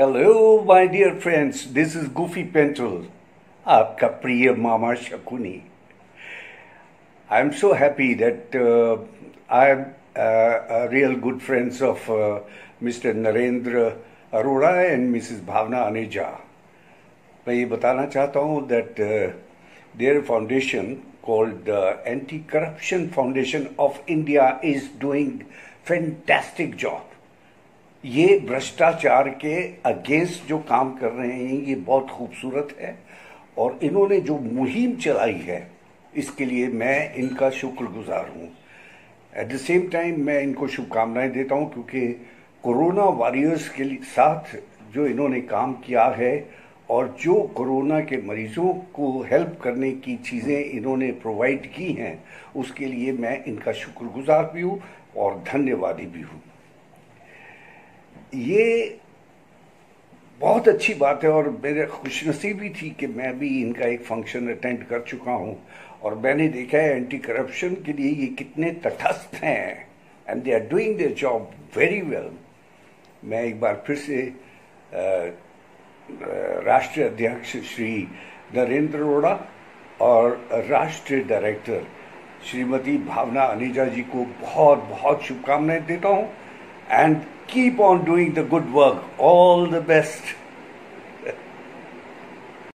Hello, my dear friends. This is Goofy Pentel, आपका प्रिय मामा Shakuni. I'm so happy that uh, I'm uh, a real good friends of uh, Mr. Narendra Arora and Mrs. Bhavna Aneja. मैं ये बताना चाहता हूँ that uh, their foundation called uh, Anti-Corruption Foundation of India is doing fantastic job. ये भ्रष्टाचार के against जो काम कर रहे हैं, ये बहुत खूबसूरत है और इन्होंने जो मुहिम चलाई है, इसके लिए मैं इनका शुक्रगुजार हूँ। एट द सेम टाइम मैं इनको शुभकामनाएँ देता हूँ क्योंकि कोरोना वॉरियर्स के साथ जो इन्होंने काम किया है और जो कोरोना के मरीजों को हेल्प करने की चीज़ें इन्होंने प्रोवाइड की हैं, उसके लिए मैं इनका शुक्रगुजार भी हूँ और धन्यवादी भी हूँ। ये बहुत अच्छी बात है और मेरे खुशनसीबी थी कि मैं भी इनका एक फ़ंक्शन अटेंड कर चुका हूँ। और मैंने देखा है एंटी करप्शन के लिए ये कितने तटस्थ हैं। And they are doing their job very well मैं एक बार फिर से राष्ट्रीय अध्यक्ष श्री नरेंद्र अरोड़ा और राष्ट्रीय डायरेक्टर श्रीमती भावना अनिजा जी को बहुत बहुत शुभकामनाएँ देता हूँ। And keep on doing the good work. All the best.